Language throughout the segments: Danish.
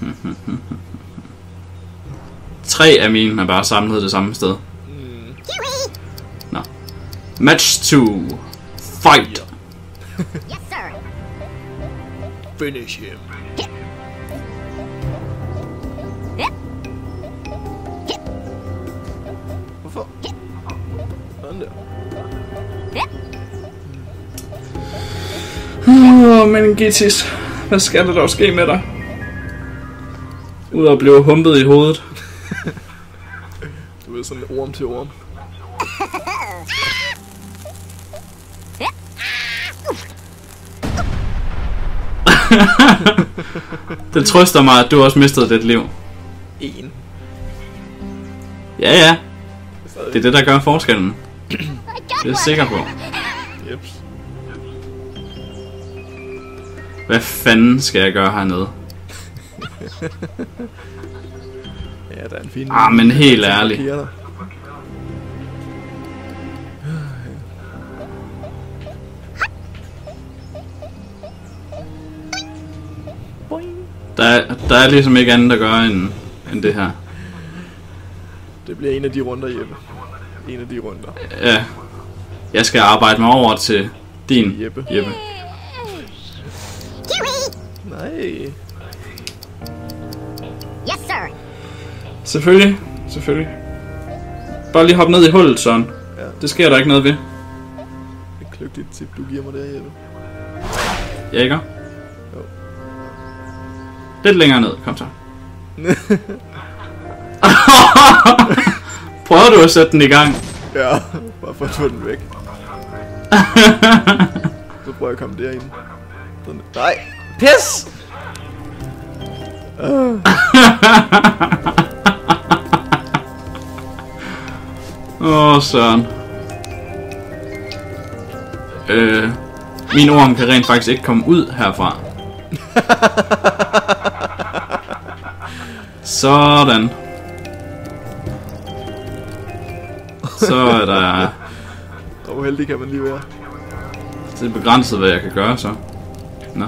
Tre af mine er bare samlet det samme sted. Nå. Match 2. Fight. Finish him. Hvorfor? Sådan der. Åh, oh, men Gitis. Hvad skal der dog ske med dig? Ud og blive humpet i hovedet. Du ved sådan orm til orm. Det trøster mig, at du også mistede dit liv. En. Ja, ja. Det er det, der gør forskellen. Det er jeg sikker på. Jeps. Hvad fanden skal jeg gøre hernede? Ja, der er en fin... Ah, men helt ærligt. Markerer dig. Boing. Der er, der er ligesom ikke andet at gøre end, end det her. Det bliver en af de runder, Jeppe. En af de runder. Ja. Jeg skal arbejde mig over til din Jeppe. Jeppe. Nej. Yes, sir. Selvfølgelig. Selvfølgelig. Bare lige hoppe ned i hullet, Søren. Ja. Det sker der ikke noget ved. Et kløgtigt tip, du giver mig der, Jeppe. Ja, ikke? Jo. Lidt længere ned, kom så. Prøver du at sætte den i gang? ja, bare for at få den væk. Så prøver jeg at komme derind. Sådan. Nej. Pis! Åh, oh, Søren. Øh, min orm kan rent faktisk ikke komme ud herfra. Sådan. Så er der... hvor heldig kan man lige være. Det er begrænset, hvad jeg kan gøre, så. Nå.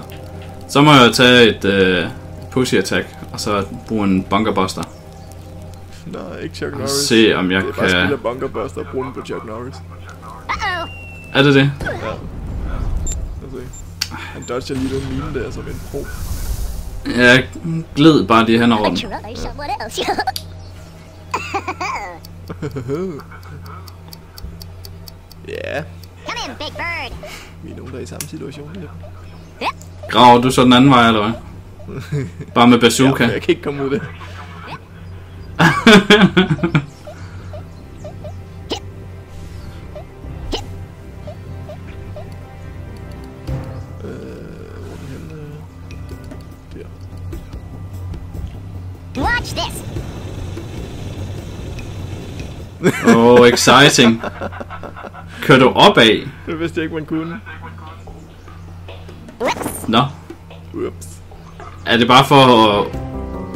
Så må jeg tage et øh, pussy attack, og så bruge en bunkerbuster. Nå, ikke Chuck Norris. se, om jeg det er bare kan... af bunkerbuster og bruge den på Chuck Norris. Uh-oh. Er det det? Ja. Altså, han dodger lige den mine der som en pro. Jeg gled bare lige hen over den. Ja, Come in, Big Bird. vi er nogen, der er i samme situation. Ja. Graver du så den anden vej, eller hvad? Bare med bazooka? Ja, jeg kan ikke komme ud af det. Øh, er oh, exciting. Kører du opad? Det vidste jeg ikke, man kunne. Whoops. Nå. Ups. Er det bare for at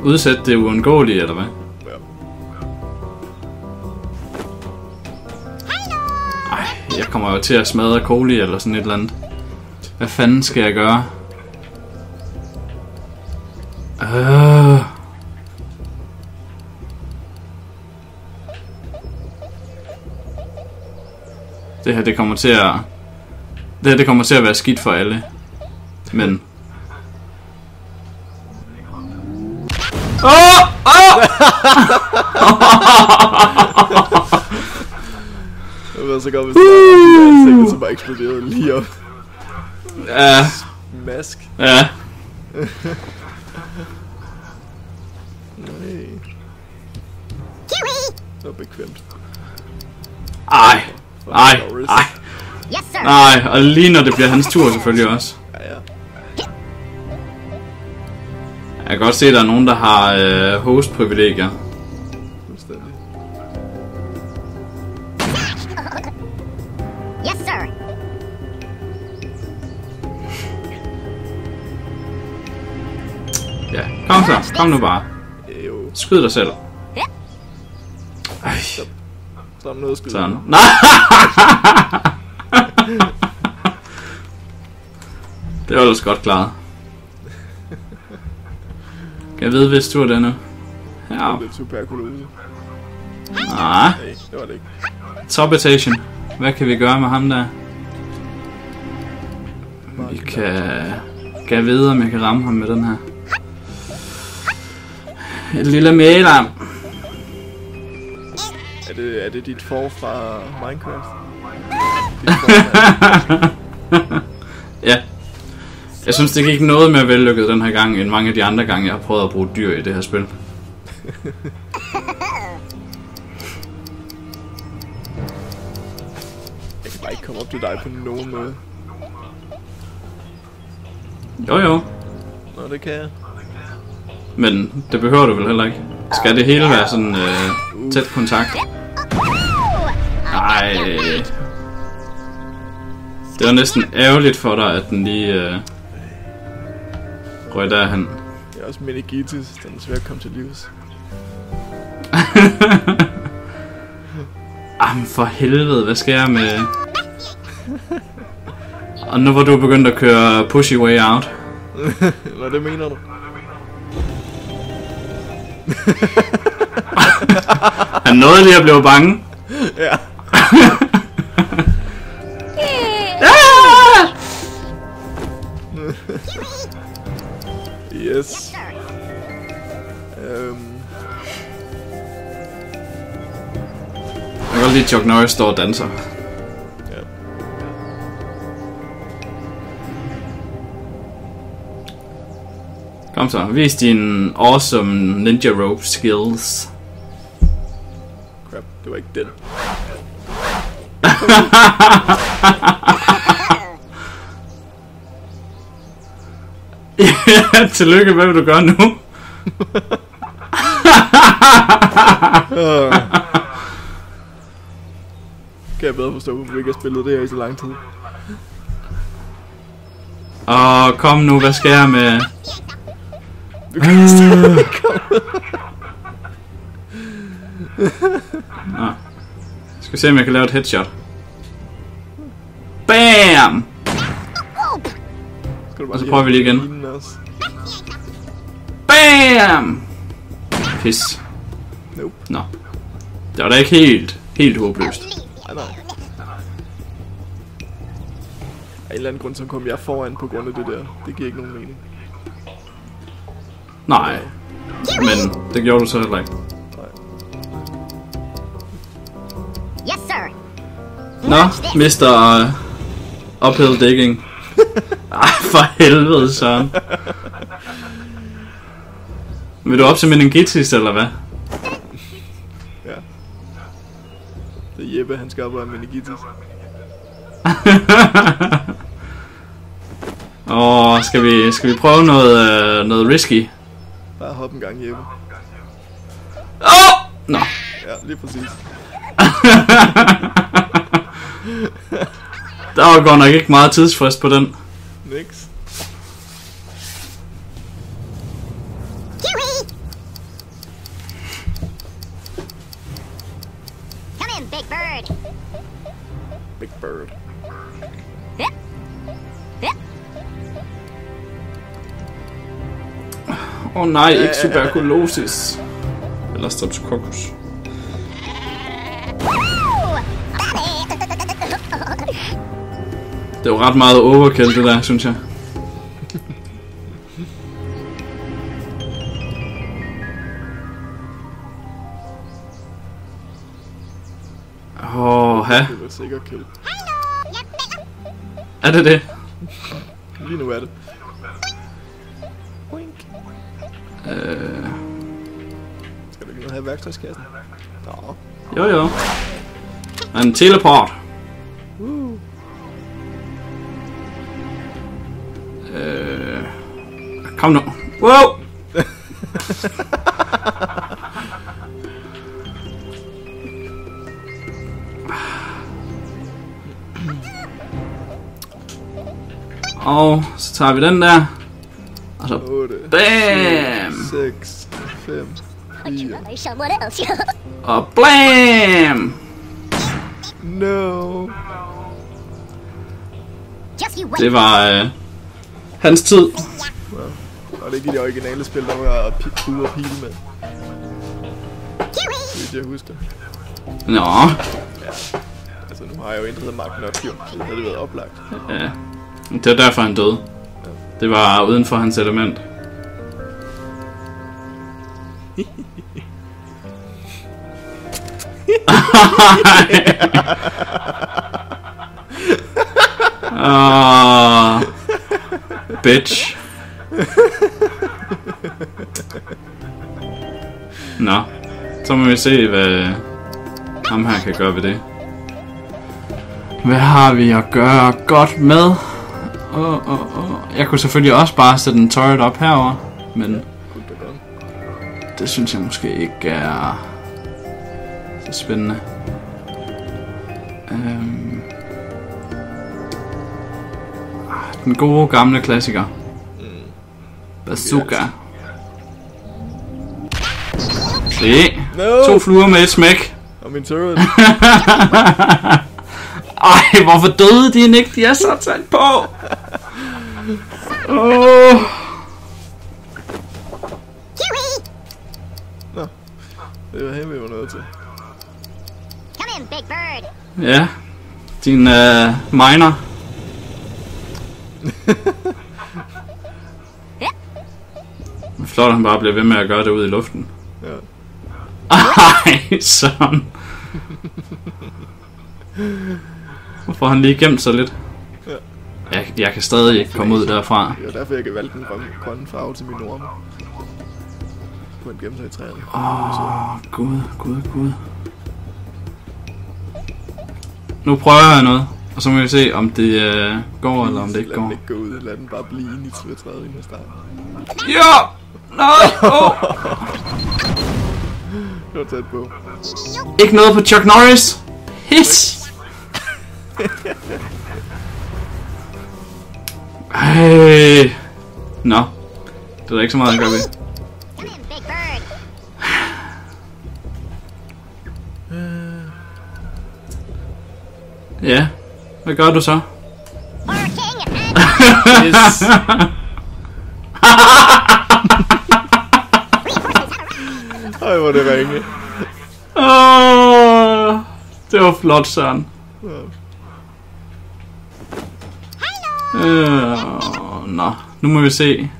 udsætte det uundgåelige, eller hvad? Ja. Ej, jeg kommer jo til at smadre Coli eller sådan et eller andet. Hvad fanden skal jeg gøre? Øh. Det her, det kommer til at... Det her, det kommer til at være skidt for alle. Men... Åh! Åh! Det var så godt, hvis det var ansigtet, som bare eksploderede lige op. Ja, Mask. ja. Nej, Kiwi. det var bekvemt. Ej, ej, ej. Yes, sir. Nej, og lige når det bliver hans tur selvfølgelig også. Jeg kan godt se, at der er nogen, der har øh, host-privilegier. Yes, sir. Ja, kom så. Kom nu bare. Jo, Skyd dig selv. Ej, så er der noget skyde. sådan. Nej! Det var ellers godt klaret. Jeg vide, hvis du er det nu? Ja. Det er tuberkulose. Ah, Nej, det var det ikke. top etation. Hvad kan vi gøre med ham der? Vi kan... Kan jeg vide, om jeg kan ramme ham med den her? Et lille mælam. Er det, er det dit for fra Minecraft? Dit for, Ja. Jeg synes, det gik noget mere vellykket den her gang, end mange af de andre gange, jeg har prøvet at bruge dyr i det her spil. jeg kan bare ikke komme op til dig på nogen måde. Jo jo, Nå, det kan jeg. men det behøver du vel heller ikke. Skal det hele være sådan øh, tæt kontakt? Nej. Det var næsten ærgerligt for dig, at den lige øh, røg derhen. Jeg er også meningitis, den er svær at komme til livs. Jamen for helvede, hvad skal jeg med... Og nu hvor du er begyndt at køre pushy way out. Nå, det mener du? Han nåede lige at blive bange. Ja. Yes. Øhm, Jeg kan godt lide, at Chuck Norris står og danser. ja. Kom så, vis din awesome ninja rope skills. Crap, det var ikke den. ja, tillykke, hvad vil du gøre nu? Kan jeg bedre forstå, hvorfor du ikke har spillet det her i så lang tid. Åh, kom nu, hvad skal jeg med... Du kan stadig Nå. Skal vi se, om jeg kan lave et headshot. BAM! Og så prøver vi lige igen. BAM! Pis. Nope. Nå. Det var da ikke helt, helt håbløst. Nej, nej. Af en eller anden grund, så kom jeg foran på grund af det der. Det giver ikke nogen mening. Nej. Men det gjorde du så heller ikke. Nej. Yes, sir. Nå, Mr. Uh, uphill digging. Ej, for helvede, Søren. Vil du op til meningitis, eller hvad? Ja. Det er Jeppe, han skal op og have meningitis. Åh, skal vi, skal vi prøve noget, uh, noget risky? Bare hop en gang, Jeppe. Åh! Oh! Nå. Ja, lige præcis. Der var godt nok ikke meget tidsfrist på den. Nix. Kiwi! Come in, Big Bird. Big Bird. Hip. Hip. Åh oh, nej, ikke eh, eh, eh, tuberkulosis. Eller streptococcus. Det var ret meget overkill, det der, synes jeg. Åh, oh, Det var sikkert kill. er det det? Lige nu er det. Boink. Øh, Skal du ikke noget have værktøjskassen? Nå. jo jo. En teleport. Kom nu. Wow! Og så tager vi den der. Og så 8. BAM! 6. 5. 4. Try someone else. Og BLAM! No. Det var øh, hans tid. Og det er ikke de originale spil, der var pude og pile med. Kiwi! Hvis jeg husker. Nå, Altså, nu har jeg jo intet magt nok, jo. Så havde det været oplagt. ja. Det var derfor, han døde. Det var uden for hans element. Ah, bitch. så må vi se, hvad ham her kan gøre ved det. Hvad har vi at gøre godt med? Oh, oh, oh. Jeg kunne selvfølgelig også bare sætte en turret op herover, men det synes jeg måske ikke er så spændende. Øhm. Ah, Den gode gamle klassiker. Bazooka. Se. No! To fluer med et smæk. Og min turret. Ej, hvorfor døde de ikke? De er så tæt på. Åh. Kiwi! Nå. Det var hen, vi var nødt til. Come in, Big Bird. Ja, din øh, miner. Flot, at han bare bliver ved med at gøre det ud i luften. Ej, sådan. Hvorfor han lige gemt sig lidt? Ja. Jeg, jeg kan stadig ikke komme ud derfra. Det var derfor, jeg kan valgte den grønne, farve til min orme. Kunne han gemme sig i træerne. Åh, oh, gud, gud, gud. Nu prøver jeg noget, og så må vi se, om det øh, går, eller om det ikke Lad den går. ikke gå ud. Lad den bare blive inde i træet inden jeg starter. Ja! Nej! Oh. Det var tæt på. Ikke noget på Chuck Norris! His! Ej. Nå. Det er der ikke så meget at gøre ved. Come in, Big Bird. Ja. Hvad gør du så? Horror King and Yes. hvor det ringe. Åh, det var flot, Søren. Øh, nå, nu må vi se,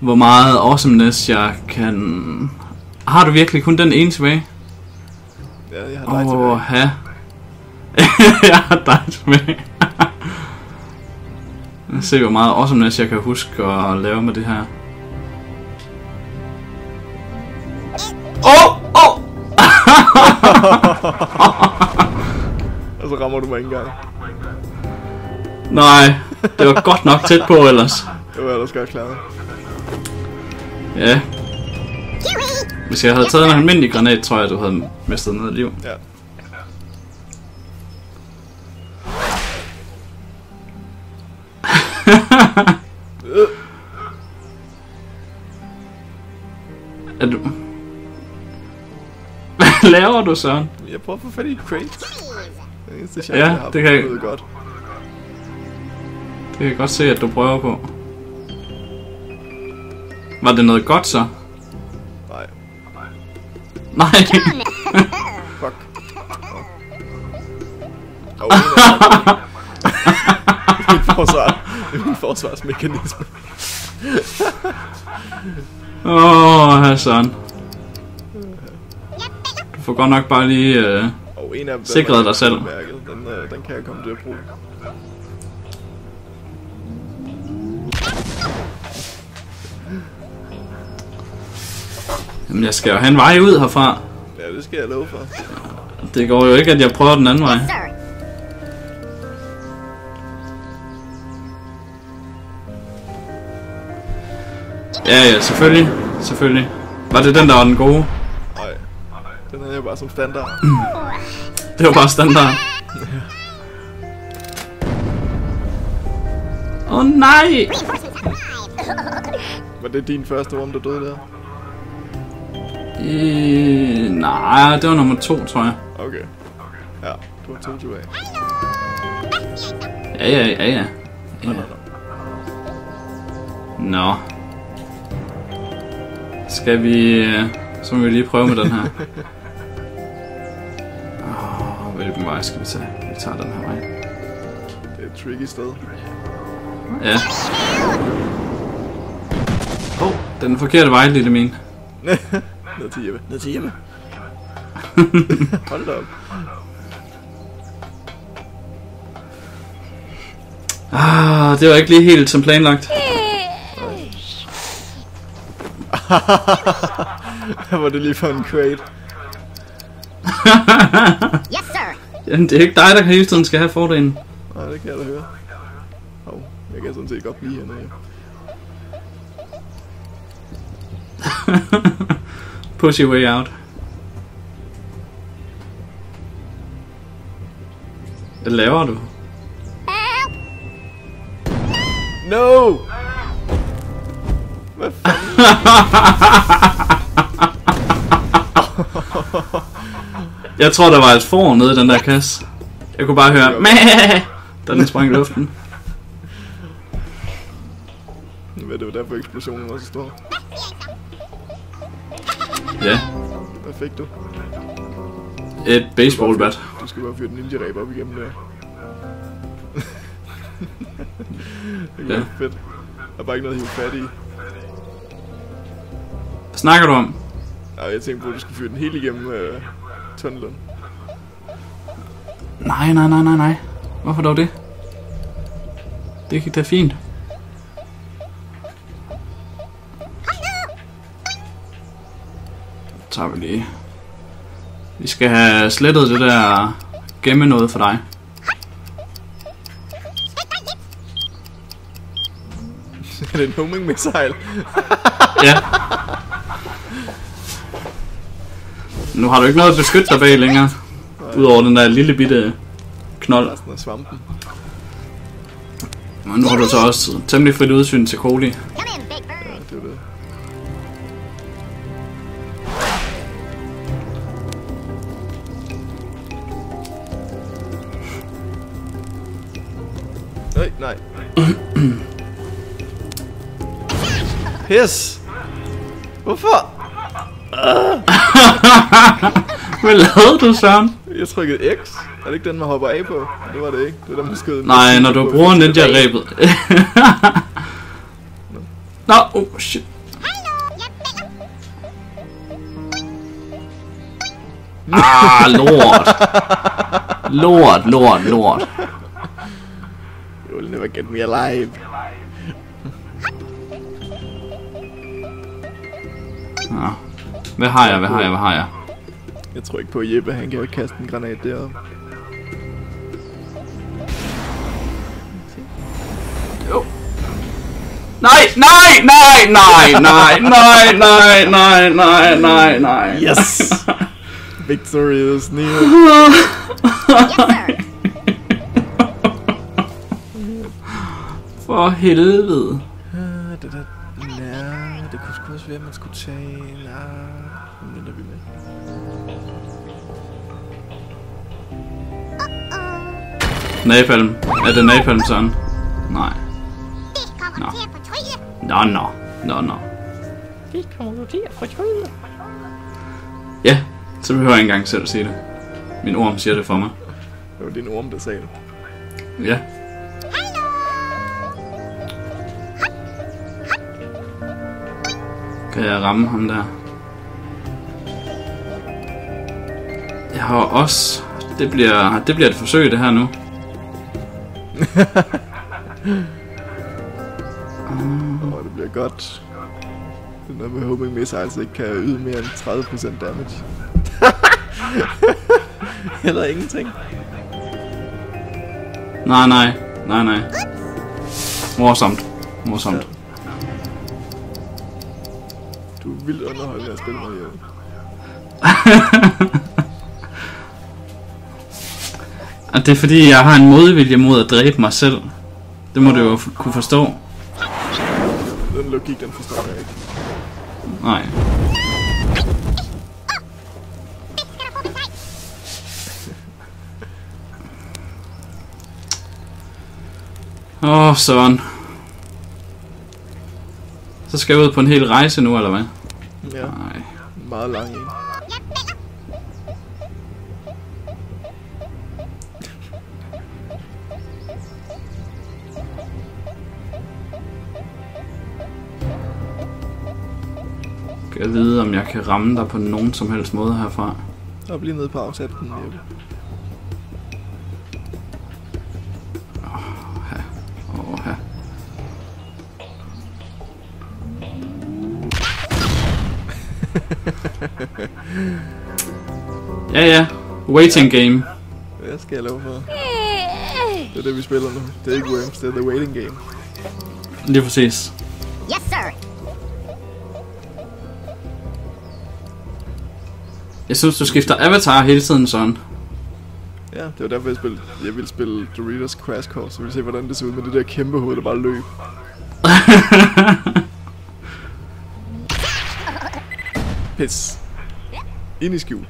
hvor meget awesomeness jeg kan... Har du virkelig kun den ene tilbage? Ja, jeg har dig Åh, tilbage. ha. jeg har dig tilbage. Lad os se, hvor meget awesomeness jeg kan huske at lave med det her. Åh! Oh, Åh! Oh! Og så rammer du mig ikke engang. Nej, det var godt nok tæt på ellers. Det var ellers godt klaret. Ja, hvis jeg havde taget en almindelig granat, tror jeg, du havde mistet noget liv. Ja. Er du... Laver du, Søren? jeg prøver at få fat i et crate. Det eneste chance, Ja, jeg har det kan jeg- det godt. Det kan jeg godt se, at du prøver på. Var det noget godt, så? Nej, Nej. fuck. Åh, oh, oh, min forsvar. Det er min forsvarsmekanisme. Åh, oh, Søren. Får godt nok bare lige... Øh... Og en af dem, den Sikret dig selv. Den, øh, den kan jeg komme til at bruge. Jamen, jeg skal jo have en vej ud herfra. Ja, det skal jeg love for. Det går jo ikke, at jeg prøver den anden vej. Sir. Ja, ja, selvfølgelig. Selvfølgelig. Var det den, der var den gode? Den er jo bare som standard. Det var bare standard. Åh oh, nej! Var det din første orm, der døde der? Øh, nej, det var nummer to, tror jeg. Okay. Ja, du har to tilbage. Ja, ja, ja, ja. ja. Nå. Skal vi... øh, Så må vi lige prøve med den her. Åh, hvilken vej skal vi tage? Vi tager den her vej. Det er et tricky sted. Ja. Åh, oh, den forkerte vej, lille min. Ned til Jeppe. Ned til Jeppe. Hold da op. Ah, det var ikke lige helt som planlagt. Var det lige for en crate. Yes, sir. Jamen, det er ikke dig, der hele tiden skal have fordelen. Nej, det kan jeg da høre. Hov, jeg kan sådan set godt blive hernede. Push your way out. Hvad laver du? No! Hvad fanden? Jeg tror, der var et får nede i den der kasse. Jeg kunne bare høre, Mæh! da den sprang i luften. Hvad, det var derfor eksplosionen var så stor. Ja, Hvad fik du? et baseballbat. Du skal bare fyre den ninja ræb op igennem der. det Ja. er fedt. Der er bare ikke noget at hive fat i. Hvad snakker du om? Ej, jeg tænkte på, at du skulle fyre den helt igennem øh, tunnelen. Nej, nej, nej, nej, nej. Hvorfor dog det? Det, det er fint. Så tager vi lige. Vi skal have slettet det der gemme noget for dig. er det en homing missile? Ja. Nu har du ikke noget at beskytte dig bag længere. Udover den der lille bitte knold. Resten af svampen. Men nu har du så også temmelig frit udsyn til. Ja, det det. Nej, nej. Pis! Hvorfor? Hvad lavede du, Søren? Jeg trykkede X. Er det ikke den, man hopper af på? Det var det ikke. Det var den, man skød. Nej, når du bruger ninja-rebet. Nå, oh shit. Ah, lort. Lort, lort, lort. You'll never get me alive. Nå. Hvad har jeg, hvad har jeg, hvad har jeg? Jeg tror ikke på, at Jeppe han kan kaste en granat deroppe. Jo. Nej, nej, nej, nej, nej, nej, nej, nej, nej, nej, nej. Yes! Victory is near. For helvede. Det der... Nej, det kunne sgu også være, at man skulle tage... Nej, Napalm. Er det Napalm, Søren? Nej. Det kommer Nå. Nå, nå. Nå, nå. Det kommer du til at fortryde. Ja, så behøver jeg ikke engang selv at sige det. Min orm siger det for mig. Det var din orm, der sagde det. Ja. Kan jeg ramme ham der? Jeg har også... Det bliver, det bliver et forsøg, det her nu. Og det bliver godt. Det er noget med homing missiles ikke kan yde mere end 30% damage. Eller ingenting. Nej, nej. Nej, nej. Morsomt. Morsomt. Du er vildt underholdende at spille med, Jeppe. Og det er fordi, jeg har en modvilje mod at dræbe mig selv. Det må du jo kunne forstå. Den logik, den forstår jeg ikke. Nej. Åh, Søren. Så skal jeg ud på en hel rejse nu, eller hvad? Ja, Nej. meget lang en. Kan jeg vide, om jeg kan ramme dig på nogen som helst måde herfra? Og lige nede på afsætten, Jeppe. Åh, her. ja, ja. Waiting game. Hvad skal jeg love for? Det er det, vi spiller nu. Det er ikke Worms, det er The Waiting Game. Lige præcis. Yes, sir. Jeg synes, du skifter avatar hele tiden, sådan. Ja, det var derfor, jeg, spillede, jeg ville spille Doritos Crash Course, så ville se, hvordan det så ud med det der kæmpe hoved, der bare løb. Pis. Ind i skjul.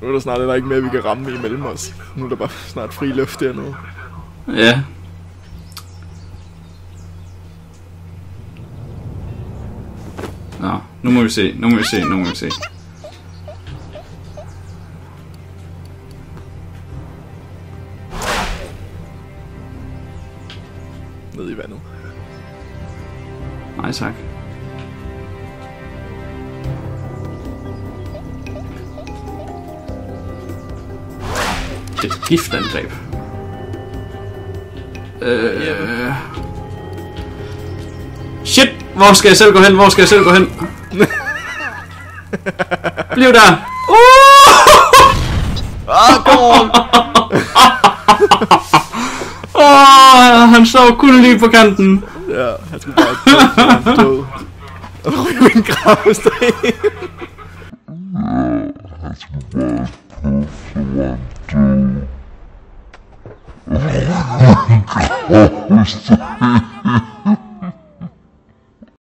nu er der snart heller ikke mere, vi kan ramme imellem os. Nu er der bare snart fri luft dernede. Ja. Nu må vi se, nu må vi se, nu må vi se. Ned i vandet. Nej tak. Et giftangreb. Øh... Shit! Hvor skal jeg selv gå hen? Hvor skal jeg selv gå hen? Bliv der! Uh! Ah, gården! Åh, han så kun lige på kanten. ja, han skulle bare dø. Og ryge en gravsten.